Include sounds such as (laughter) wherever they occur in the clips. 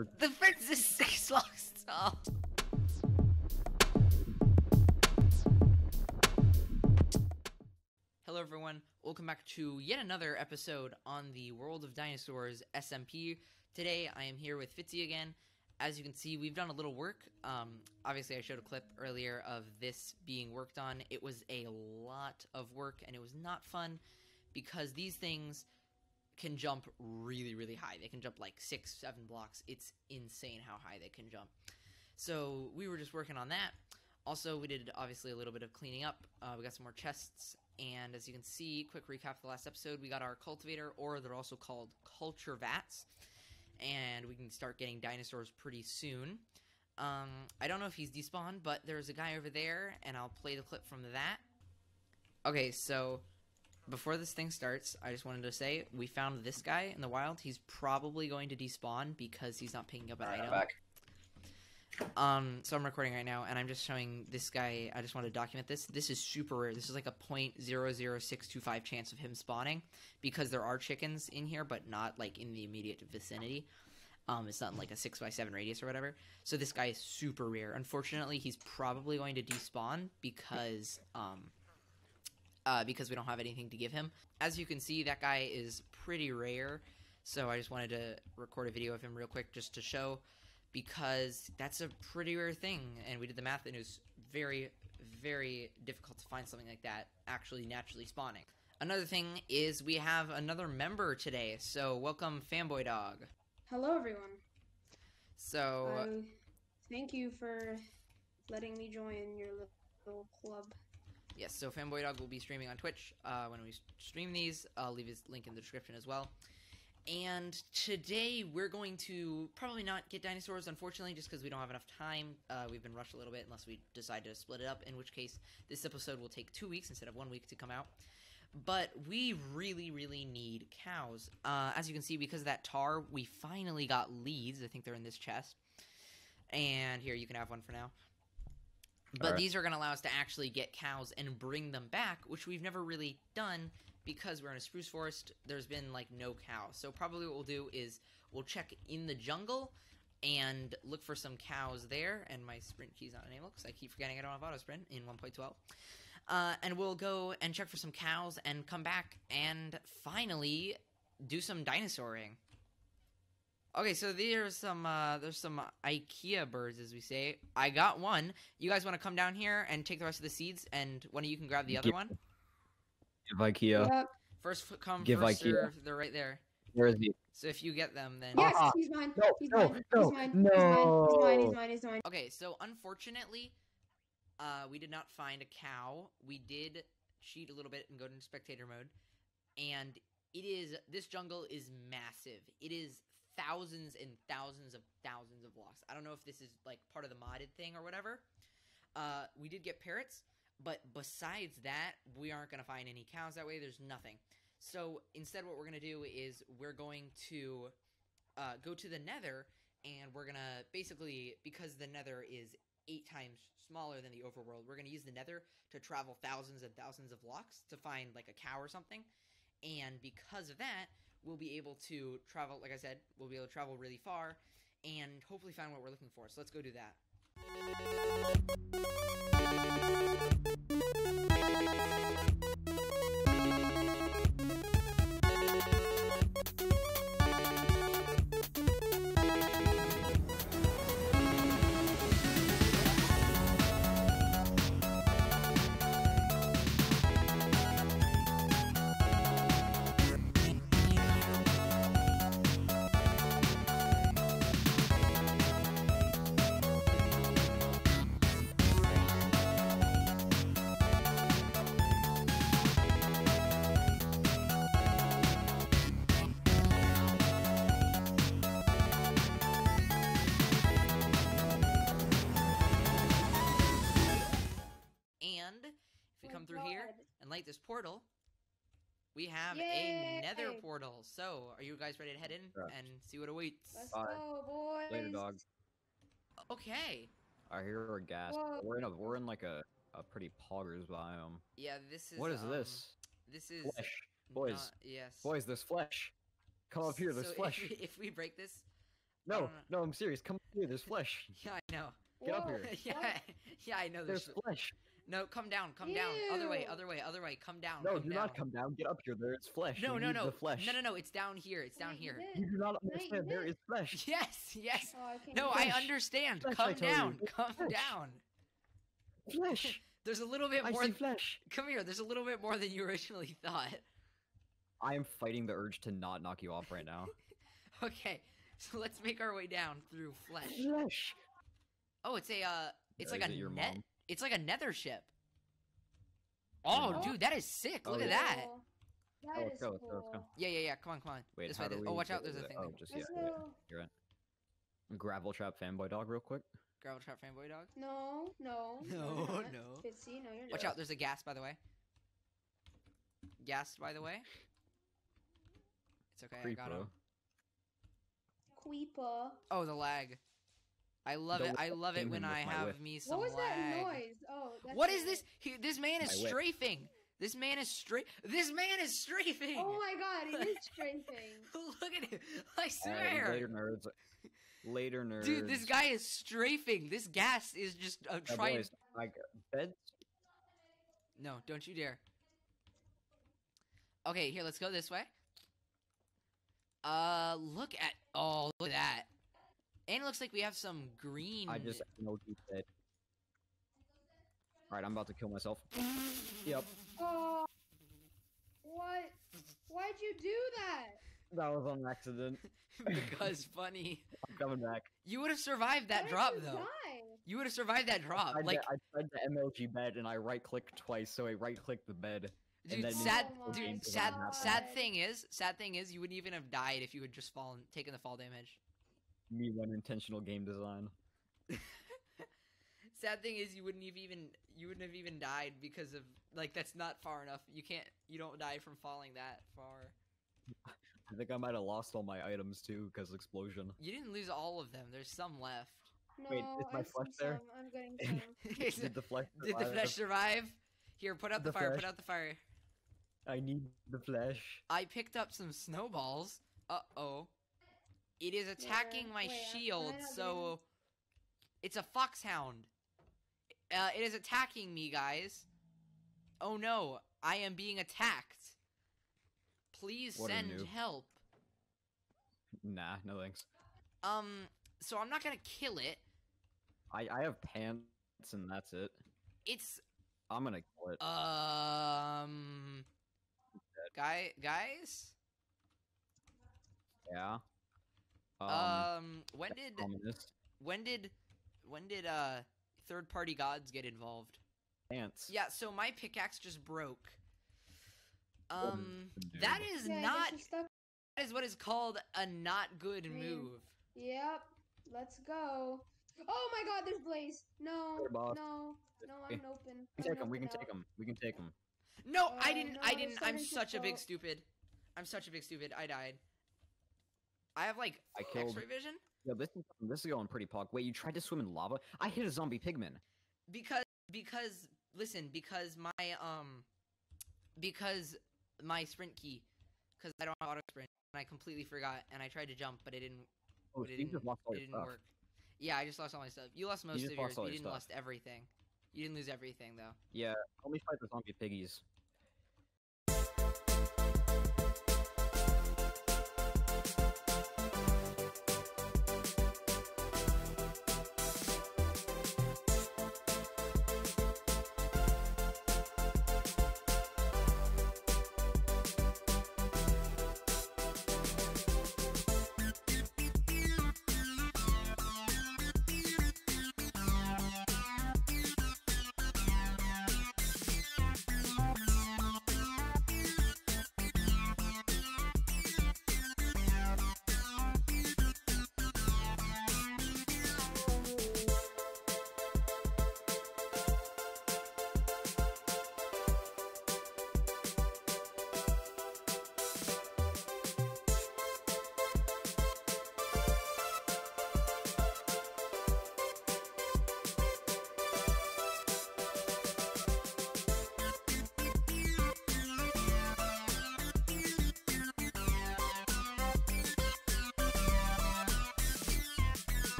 Or The fence is six blocks tall. Hello, everyone. Welcome back to yet another episode on the World of Dinosaurs SMP. Today, I am here with Fitzy again. As you can see, we've done a little work. Um, obviously, I showed a clip earlier of this being worked on. It was a lot of work, and it was not fun because these things can jump really, really high. They can jump like six, seven blocks. It's insane how high they can jump. So we were just working on that. Also, we did obviously a little bit of cleaning up. Uh, we got some more chests, and as you can see, quick recap of the last episode, we got our cultivator, or they're also called culture vats, and we can start getting dinosaurs pretty soon. Um, I don't know if he's despawned, but there's a guy over there, and I'll play the clip from that. Okay, so before this thing starts, I just wanted to say we found this guy in the wild. He's probably going to despawn because he's not picking up an Alright, I'm item. back. Um, so I'm recording right now, and I'm just showing this guy. I just want to document this. This is super rare. This is like a point zero zero six two five chance of him spawning because there are chickens in here, but not like in the immediate vicinity. Um, it's not in, like a six by seven radius or whatever. So this guy is super rare. Unfortunately, he's probably going to despawn because um, uh, because we don't have anything to give him. As you can see, that guy is pretty rare. So I just wanted to record a video of him real quick just to show because that's a pretty rare thing and we did the math and it was very very difficult to find something like that actually naturally spawning another thing is we have another member today so welcome Famboiiidog Hello, everyone. so I thank you for letting me join your little club. Yes so Famboiiidog will be streaming on twitch uh, when we stream these. I'll leave his link in the description as well. And today we're going to probably not get dinosaurs unfortunately just because we don't have enough time. Uh, we've been rushed a little bit unless we decide to split it up in which case this episode will take two weeks instead of one week to come out. But we really really need cows. Uh, as you can see because of that tar we finally got leads. I think they're in this chest. And here you can have one for now but Alright. these are going to allow us to actually get cows and bring them back which we've never really done because we're in a spruce forest. There's been like no cows so probably what we'll do is we'll check in the jungle and look for some cows there. And my sprint key's not enabled because i keep forgetting i don't have auto sprint in 1.12 uh, and we'll go and check for some cows and come back and finally do some dinosauring okay so there's some uh, there's some ikea birds as we say i got one you guys want to come down here and take the rest of the seeds and one of you can grab the other Give- one give IKEA. Yep. First come, Give first IKEA. serve. They're right there. Where is he? So if you get them, then Yes, Ah, he's mine. no, he's no, mine. no, he's mine. He's mine. He's mine. no. He's mine. He's mine. okay. So unfortunately, uh, we did not find a cow. We did cheat a little bit and go into spectator mode, and it is this jungle is massive. It is thousands and thousands of thousands of blocks. I don't know if this is like part of the modded thing or whatever. Uh, we did get parrots, but besides that, we aren't gonna find any cows that way. There's nothing. So instead, what we're gonna do is we're going to uh, go to the Nether, and we're gonna basically because the Nether is eight times smaller than the overworld, we're gonna use the Nether to travel thousands and thousands of blocks to find like a cow or something. And because of that, we'll be able to travel. Like I said, we'll be able to travel really far and hopefully find what we're looking for. So let's go do that. Come through here God. and light this portal, we have a Yay! nether portal. So, are you guys ready to head in Right. and see what awaits? Let's Bye. go, boys. Later, dog. Okay. I hear a gas. Whoa. We're in a we're in like a, a pretty poggers biome. Yeah, this is. What is um, this? This is. Flesh. Boys. not- yes. Boys, there's flesh. Come up here, there's so (laughs) flesh. If we, if we break this, No, no, I'm serious. Come up here. There's flesh. (laughs) Yeah, I know. Get up here. (laughs) yeah, what? yeah, I know. There's There's flesh. No. Come down, come down. Other way, other way, other way. Come down. No, come do down. not come down. Get up here. There's flesh. No, We no, no. The flesh. No, no, no. It's down here. It's down Wait, here. you You do not Wait, understand. There did. is flesh. (laughs) Yes, yes. Oh, I No, do I understand. Flesh, Come tell you. down. It's Come flesh. down. Flesh. (laughs) There's a little bit I more. see flesh. Come here. There's a little bit more than you originally (laughs) thought. I am fighting the urge to not knock you off right now. Okay, so let's make our way down through flesh. Flesh. Oh, it's a uh, it's Uh, like is a it your net. mom? It's like a nether ship. Oh, mom? dude, that is sick. Oh, Look at yeah. that. Cool. Oh, let's is go, let's go, let's go. Yeah, yeah, yeah. Come on, come on. Wait, this how way. this- oh, we oh, watch out. There's a the- thing. Oh, there. just yeah, Let's yeah. You're right. Gravel trap Famboiiidog, real quick. Gravel trap Famboiiidog. No, no. (laughs) No, no. Fitzy, no, you're Watch out. There's a gas, by the way. Gas, by the way. It's okay. I got him. Queepa. Oh, the lag. I love The it. I love it when I have whip. me some What was lag. that noise? Oh, that's What the is this? He, this man is My whip. strafing. This man is straight. This man is strafing. Oh my god, he is (laughs) strafing. (laughs) Look at him. I Alright, swear. later nerds. Later nerds. (laughs) Dude, this guy is strafing. This gas is just uh, Uh, trying. boys, like beds. No, don't you dare. Okay, here, let's go this way. Uh, look at oh, look at that. And it looks like we have some green. I just know you said. All right, I'm about to kill myself. Yep, Oh, what? Why'd you do that? that was on accident. (laughs) because funny. (laughs) I'm coming back. You would have survived that Why did drop you though. Die? You would have survived that drop. I, Like, I tried the MLG bed and I right clicked twice, so I right clicked the bed. dude, then sad, Oh dude, sad, sad thing is, sad thing is, you wouldn't even have died if you had just fallen, taken the fall damage. Me one intentional game design. (laughs) Sad thing is, you wouldn't have even, you wouldn't have even died because of like that's not far enough. You can't, you don't die from falling that far. I think I might have lost all my items too because explosion. You didn't lose all of them. There's some left. No, Wait, is my I flesh there? some. I'm getting (laughs) some. Did the flesh? Did the survive? flesh survive? Here, put out the, The fire. flesh. Put out the fire. I need the flesh. I picked up some snowballs. Uh oh. It is attacking my Wait, shield, kinda so it's a foxhound. Uh, it is attacking me, guys. Oh no, I am being attacked. Please What send help. Nah, no thanks. Um, so I'm not gonna kill it. I I have pants and that's it. It's I'm gonna kill it. um, guy, guys. yeah. Um. Um, when did ominous. when did when did uh third party gods get involved? Ants. Yeah, so my pickaxe just broke. Um, dude. that is yeah, not stuck. that is what is called a not good I mean, move. Yep. Let's go. Oh my god, there's Blaze. No, no, no, I'm open. We can take them. We can take them. We can take them. No, I Uh, didn't. no, I didn't. I'm such a big stupid. I'm such a big stupid. I died. I have like I killed- X-ray vision Yeah, this is this is going pretty pog. Wait, you tried to swim in lava? I hit a zombie pigman. because because listen because my um because my sprint key because I don't have auto sprint and I completely forgot and I tried to jump but it didn't Oh, it you didn't, just lost all it didn't work. Yeah, I just lost all my stuff. You lost most just of yours. lost but You didn't stuff. lost everything. You didn't lose everything though. Yeah, let me fight the zombie piggies.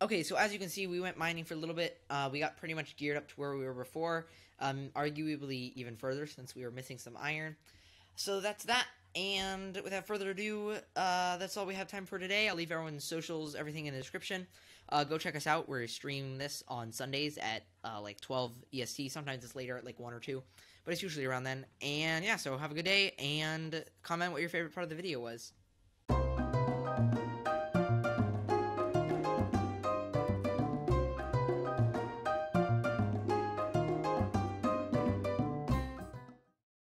Okay, so as you can see, we went mining for a little bit. Uh, we got pretty much geared up to where we were before, um, arguably even further since we were missing some iron. So that's that. And without further ado, uh, that's all we have time for today. I'll leave everyone's socials, everything in the description. Uh, go check us out. We're streaming this on Sundays at uh, like 12 EST. Sometimes it's later at like 1 or 2, but it's usually around then. And yeah, so have a good day and comment what your favorite part of the video was.